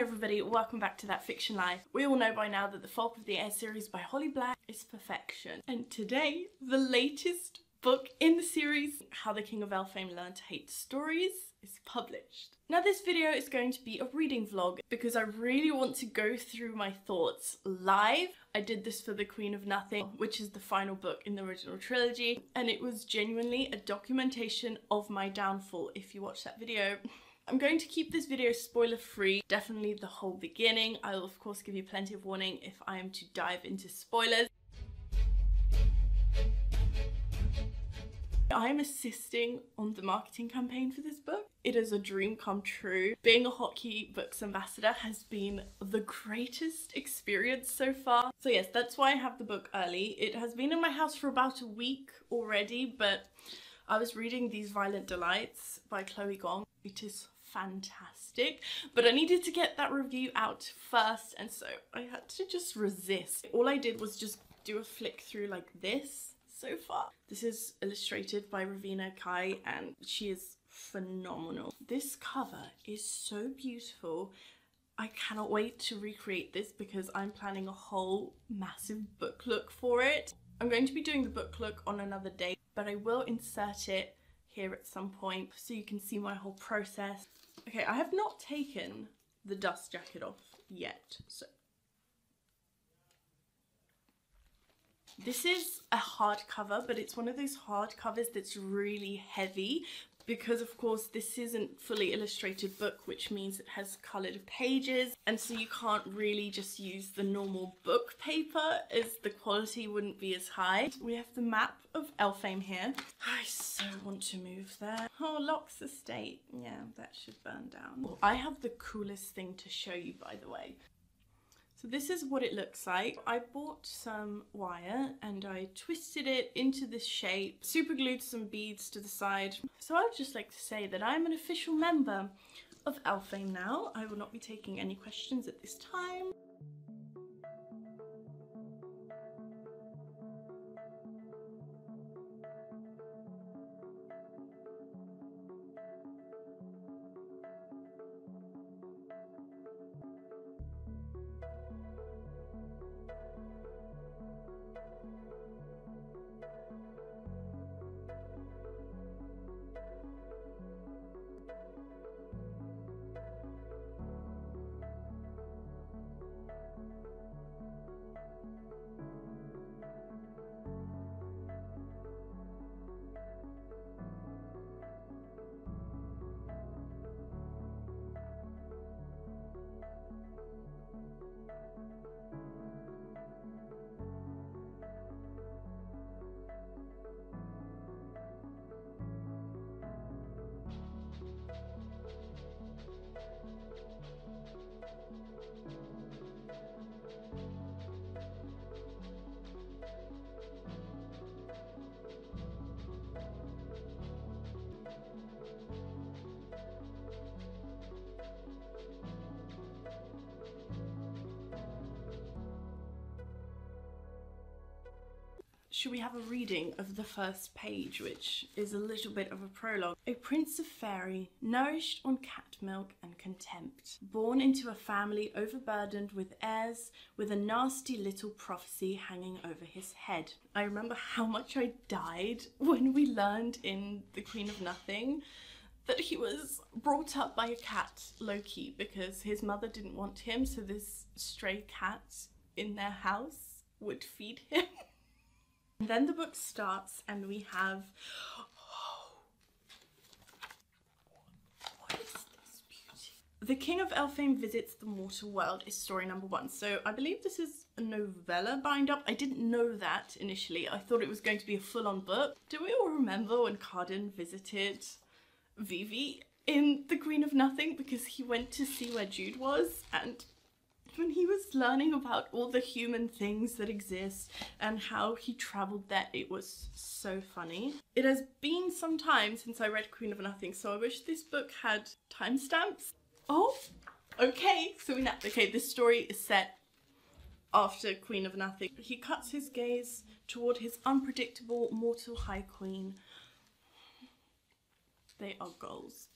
Everybody, welcome back to That Fiction Life. We all know by now that the Folk of the Air series by Holly Black is perfection. And today, the latest book in the series, How the King of Elfhame Learned to Hate Stories, is published. Now this video is going to be a reading vlog because I really want to go through my thoughts live. I did this for The Queen of Nothing, which is the final book in the original trilogy, and it was genuinely a documentation of my downfall if you watch that video. I'm going to keep this video spoiler free, definitely the whole beginning. I will of course give you plenty of warning if I am to dive into spoilers. I'm assisting on the marketing campaign for this book. It is a dream come true. Being a Hot Key Books ambassador has been the greatest experience so far. So yes, that's why I have the book early. It has been in my house for about a week already, but I was reading These Violent Delights by Chloe Gong. It is fantastic but I needed to get that review out first and so I had to just resist. All I did was just do a flick through like this so far. This is illustrated by Rovina Cai and she is phenomenal. This cover is so beautiful. I cannot wait to recreate this because I'm planning a whole massive book look for it. I'm going to be doing the book look on another day but I will insert it here at some point so you can see my whole process. Okay, I have not taken the dust jacket off yet, so. This is a hardcover, but it's one of those hardcovers that's really heavy because of course this isn't fully illustrated book which means it has coloured pages and so you can't really just use the normal book paper as the quality wouldn't be as high. We have the map of Elfhame here. I so want to move there. Oh, Locke's estate. Yeah, that should burn down. I have the coolest thing to show you by the way. So this is what it looks like. I bought some wire and I twisted it into this shape, super glued some beads to the side. So I would just like to say that I'm an official member of Elfhame now. I will not be taking any questions at this time. Should we have a reading of the first page, which is a little bit of a prologue. A prince of fairy, nourished on cat milk and contempt, born into a family overburdened with heirs, with a nasty little prophecy hanging over his head. I remember how much I died when we learned in The Queen of Nothing that he was brought up by a cat, Loki, because his mother didn't want him, so this stray cat in their house would feed him. Then the book starts and we have? The King of Elfhame Visits the Mortal World is story number one. So I believe this is a novella bind up. I didn't know that initially. I thought it was going to be a full-on book. Do we all remember when Cardan visited Vivi in The Queen of Nothing because he went to see where Jude was and when he was learning about all the human things that exist and how he traveled there, it was so funny. It has been some time since I read Queen of Nothing, so I wish this book had timestamps. Oh, okay, so we know, okay, this story is set after Queen of Nothing. He cuts his gaze toward his unpredictable mortal high queen. They are goals.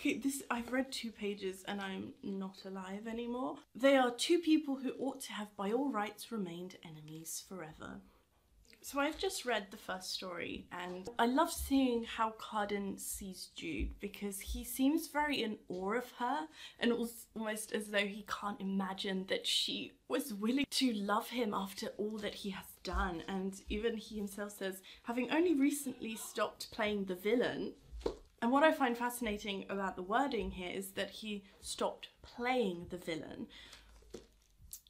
Okay, this I've read two pages and I'm not alive anymore. They are two people who ought to have by all rights remained enemies forever. So I've just read the first story and I love seeing how Cardan sees Jude because he seems very in awe of her and almost as though he can't imagine that she was willing to love him after all that he has done and even he himself says having only recently stopped playing the villain and what I find fascinating about the wording here is that he stopped playing the villain.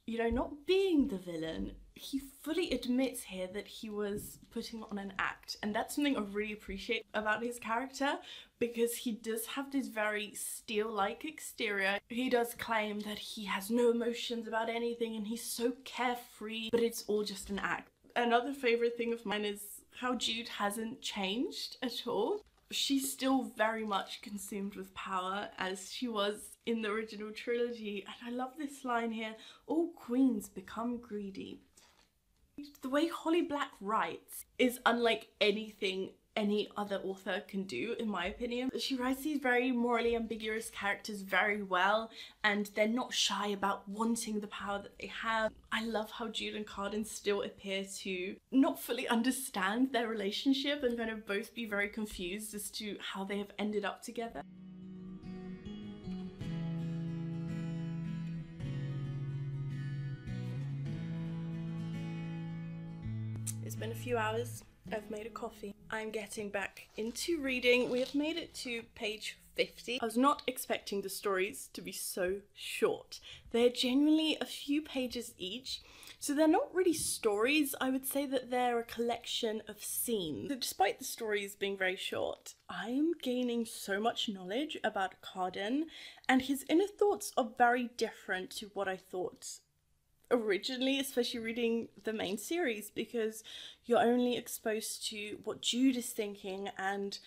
You know, not being the villain, he fully admits here that he was putting on an act. And that's something I really appreciate about his character because he does have this very steel like exterior. He does claim that he has no emotions about anything and he's so carefree, but it's all just an act. Another favourite thing of mine is how Jude hasn't changed at all she's still very much consumed with power as she was in the original trilogy. And I love this line here all queens become greedy. The way Holly Black writes is unlike anything any other author can do, in my opinion. She writes these very morally ambiguous characters very well, and they're not shy about wanting the power that they have. I love how Jude and Cardan still appear to not fully understand their relationship and kind of both be very confused as to how they have ended up together. It's been a few hours. I've made a coffee. I'm getting back into reading. We have made it to page 50. I was not expecting the stories to be so short. They're genuinely a few pages each, so they're not really stories. I would say that they're a collection of scenes. So despite the stories being very short, I am gaining so much knowledge about Cardan, and his inner thoughts are very different to what I thought originally, especially reading the main series, because you're only exposed to what Jude is thinking and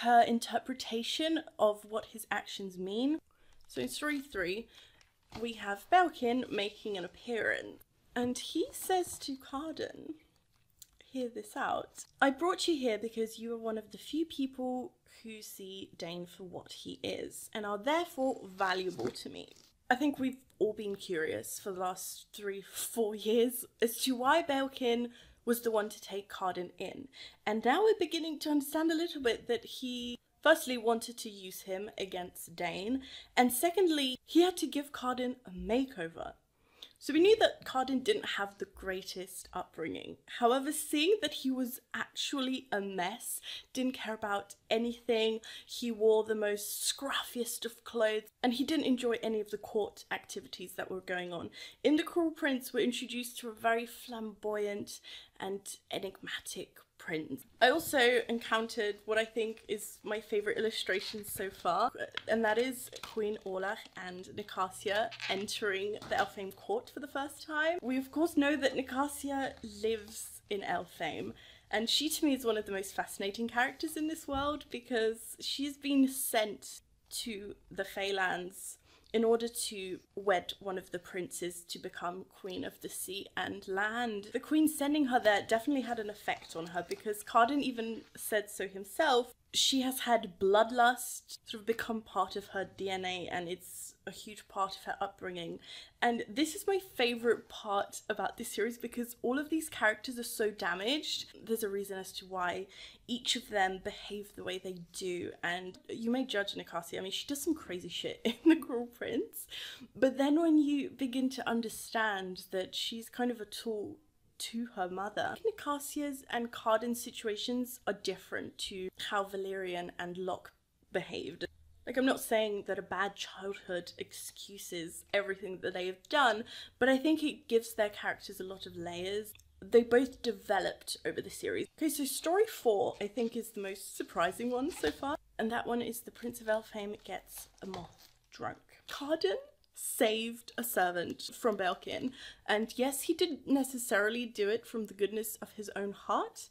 her interpretation of what his actions mean. So in story three, we have Balekin making an appearance, and he says to Cardan, hear this out. I brought you here because you are one of the few people who see Dain for what he is, and are therefore valuable to me. I think we've all been curious for the last three, four years as to why Balekin was the one to take Cardan in. And now we're beginning to understand a little bit that he firstly wanted to use him against Dain, and secondly, he had to give Cardan a makeover. So we knew that Cardan didn't have the greatest upbringing. However, seeing that he was actually a mess, didn't care about anything, he wore the most scruffiest of clothes, and he didn't enjoy any of the court activities that were going on. In The Cruel Prince, we're introduced to a very flamboyant and enigmatic prince. I also encountered what I think is my favourite illustration so far, and that is Queen Orlagh and Nicasia entering the Elfhame court for the first time. We of course know that Nicasia lives in Elfhame, and she to me is one of the most fascinating characters in this world because she's been sent to the Feylands in order to wed one of the princes to become queen of the sea and land. The queen sending her there definitely had an effect on her because Cardan even said so himself. She has had bloodlust sort of become part of her DNA and it's a huge part of her upbringing. And this is my favorite part about this series because all of these characters are so damaged. There's a reason as to why each of them behave the way they do. And you may judge Nicasia. I mean, she does some crazy shit in The Cruel Prince. But then when you begin to understand that she's kind of a tool to her mother. Nicasia's and Cardan's situations are different to how Valerian and Locke behaved. Like, I'm not saying that a bad childhood excuses everything that they have done, but I think it gives their characters a lot of layers. They both developed over the series. Okay, so story four, I think, is the most surprising one so far, and that one is the Prince of Elfhame gets a moth drunk. Cardan saved a servant from Balekin, and yes, he didn't necessarily do it from the goodness of his own heart,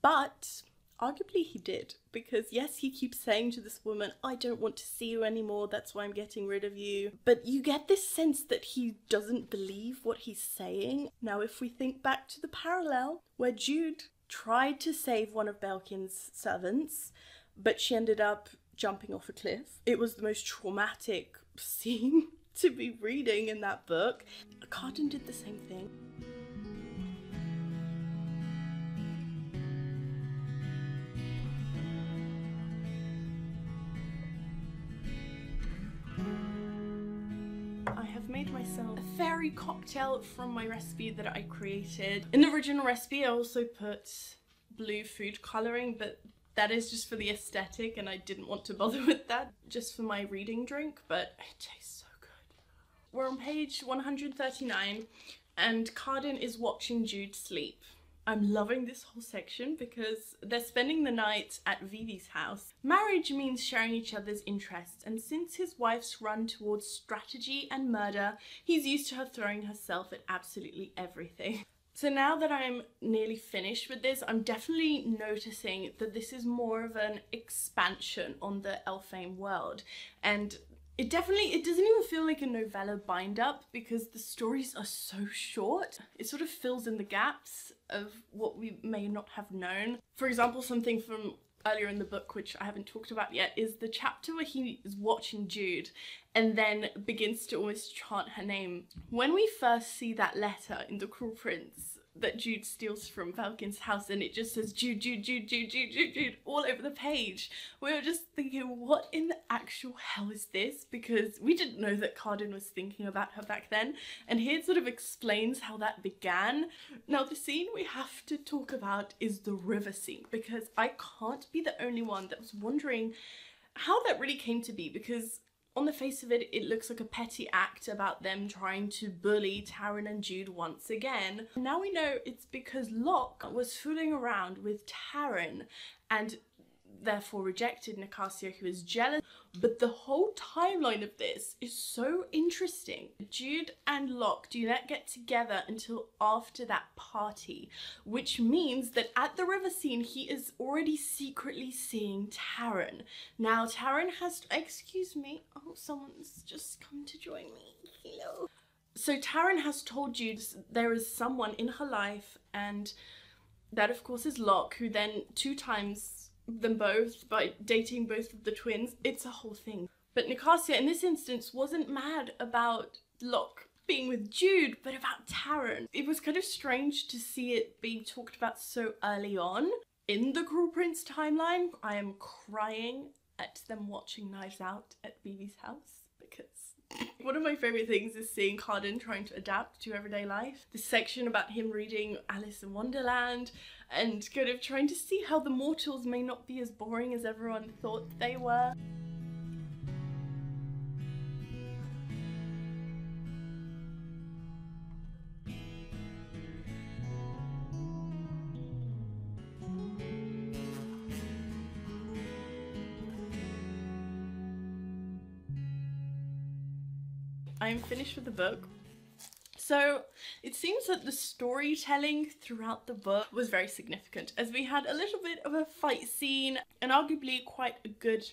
but arguably he did because yes he keeps saying to this woman i don't want to see you anymore that's why i'm getting rid of you but you get this sense that he doesn't believe what he's saying now if we think back to the parallel where jude tried to save one of Balekin's servants but she ended up jumping off a cliff. It was the most traumatic scene to be reading in that book. Cardan did the same thing. Fairy cocktail from my recipe that I created. In the original recipe I also put blue food colouring but that is just for the aesthetic and I didn't want to bother with that just for my reading drink but it tastes so good. We're on page 139 and Cardan is watching Jude sleep. I'm loving this whole section because they're spending the night at Vivi's house. Marriage means sharing each other's interests, and since his wife's run towards strategy and murder, he's used to her throwing herself at absolutely everything. So now that I'm nearly finished with this, I'm definitely noticing that this is more of an expansion on the Elfhame world. And it definitely it doesn't even feel like a novella bind up because the stories are so short. It sort of fills in the gaps of what we may not have known. For example something from earlier in the book which i haven't talked about yet is the chapter where he is watching jude and then begins to almost chant her name. When we first see that letter in the cruel prince that Jude steals from Falcon's house and it just says Jude, Jude, Jude, Jude, Jude, Jude, Jude all over the page. We were just thinking, what in the actual hell is this? Because we didn't know that Cardan was thinking about her back then. And here it sort of explains how that began. Now, the scene we have to talk about is the river scene because I can't be the only one that was wondering how that really came to be because on the face of it, it looks like a petty act about them trying to bully Taryn and Jude once again. Now we know it's because Locke was fooling around with Taryn and therefore rejected Nicasia, who is jealous. But the whole timeline of this is so interesting. Jude and Locke do not get together until after that party, which means that at the river scene, he is already secretly seeing Taryn. Now, Taryn has, excuse me, oh, someone's just come to join me. Hello. So Taryn has told Jude there is someone in her life and that of course is Locke, who then two times them both by dating both of the twins. It's a whole thing. But Nicasia, in this instance, wasn't mad about Locke being with Jude, but about Taryn. It was kind of strange to see it being talked about so early on in the Cruel Prince timeline. I am crying at them watching Knives Out at Vivi's house because one of my favourite things is seeing Cardan trying to adapt to everyday life. This section about him reading Alice in Wonderland and kind of trying to see how the mortals may not be as boring as everyone thought they were. The book. So it seems that the storytelling throughout the book was very significant as we had a little bit of a fight scene and arguably quite a good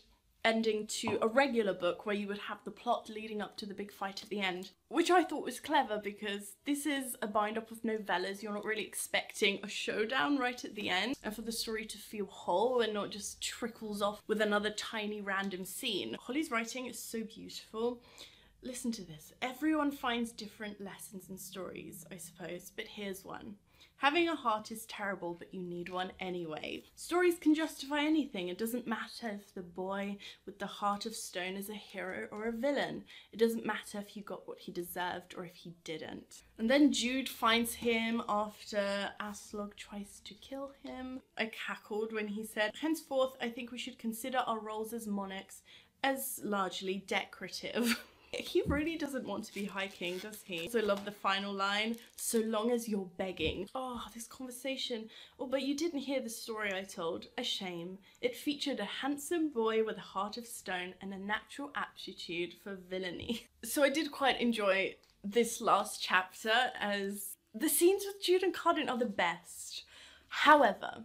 ending to a regular book where you would have the plot leading up to the big fight at the end, which I thought was clever because this is a bind up of novellas. You're not really expecting a showdown right at the end and for the story to feel whole and not just trickles off with another tiny random scene. Holly's writing is so beautiful. Listen to this. Everyone finds different lessons and stories, I suppose, but here's one. Having a heart is terrible, but you need one anyway. Stories can justify anything. It doesn't matter if the boy with the heart of stone is a hero or a villain. It doesn't matter if he got what he deserved or if he didn't. And then Jude finds him after Aslog tries to kill him. I cackled when he said, Henceforth, I think we should consider our roles as monarchs as largely decorative. He really doesn't want to be high king, does he? So love the final line, so long as you're begging. Oh, this conversation. Oh, but you didn't hear the story I told. A shame. It featured a handsome boy with a heart of stone and a natural aptitude for villainy. So I did quite enjoy this last chapter as the scenes with Jude and Cardan are the best. However,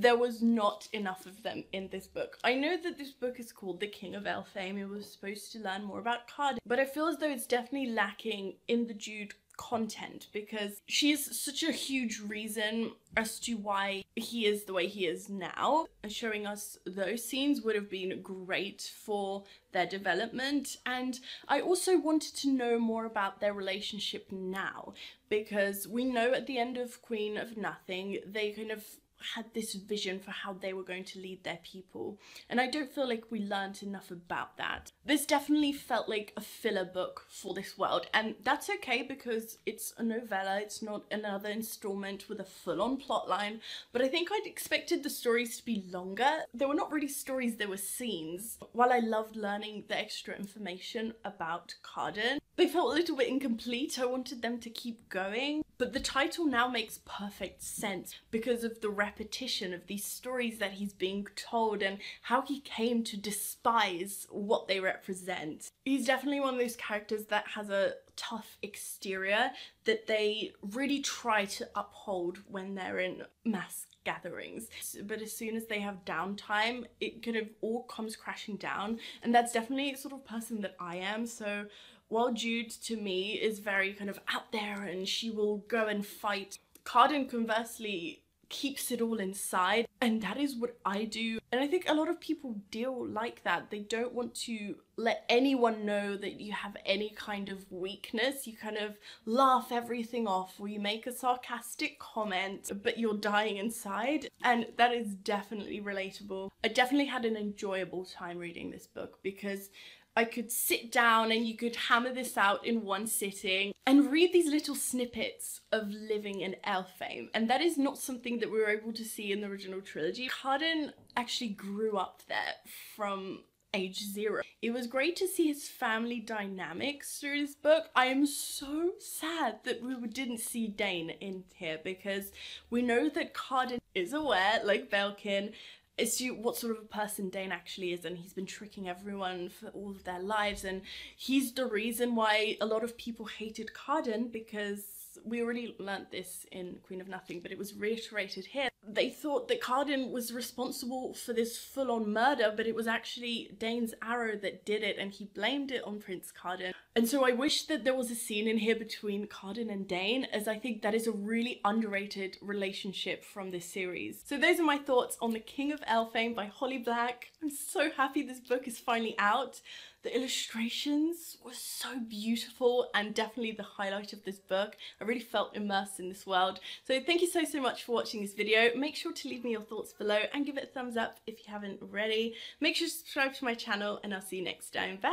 there was not enough of them in this book. I know that this book is called The King of Elfhame. It was supposed to learn more about Cardan, but I feel as though it's definitely lacking in the Jude content because she's such a huge reason as to why he is the way he is now. Showing us those scenes would have been great for their development. And I also wanted to know more about their relationship now because we know at the end of Queen of Nothing, they kind of had this vision for how they were going to lead their people. And I don't feel like we learned enough about that. This definitely felt like a filler book for this world, and that's okay because it's a novella, it's not another installment with a full on plotline. But I think I'd expected the stories to be longer. They were not really stories, they were scenes. While I loved learning the extra information about Cardan, they felt a little bit incomplete. I wanted them to keep going. But the title now makes perfect sense because of the repetition of these stories that he's being told and how he came to despise what they represent. He's definitely one of those characters that has a tough exterior that they really try to uphold when they're in mass gatherings. But as soon as they have downtime, it kind of all comes crashing down. And that's definitely the sort of person that I am. So while Jude to me is very kind of out there and she will go and fight, Cardan conversely keeps it all inside and that is what I do. And I think a lot of people deal like that. They don't want to let anyone know that you have any kind of weakness. You kind of laugh everything off or you make a sarcastic comment but you're dying inside and that is definitely relatable. I definitely had an enjoyable time reading this book because I could sit down and you could hammer this out in one sitting and read these little snippets of living in Elfhame. And that is not something that we were able to see in the original trilogy. Cardan actually grew up there from age zero. It was great to see his family dynamics through this book. I am so sad that we didn't see Dain in here because we know that Cardan is aware, like Balekin, as to what sort of a person Dain actually is, and he's been tricking everyone for all of their lives, and he's the reason why a lot of people hated Cardan because we already learnt this in Queen of Nothing, but it was reiterated here. They thought that Cardan was responsible for this full on murder, but it was actually Dain's arrow that did it, and he blamed it on Prince Cardan. And so I wish that there was a scene in here between Cardan and Dain, as I think that is a really underrated relationship from this series. So those are my thoughts on The King of Elfhame by Holly Black. I'm so happy this book is finally out. The illustrations were so beautiful and definitely the highlight of this book. I really felt immersed in this world. So thank you so, so much for watching this video. Make sure to leave me your thoughts below and give it a thumbs up if you haven't already. Make sure to subscribe to my channel and I'll see you next time. Bye!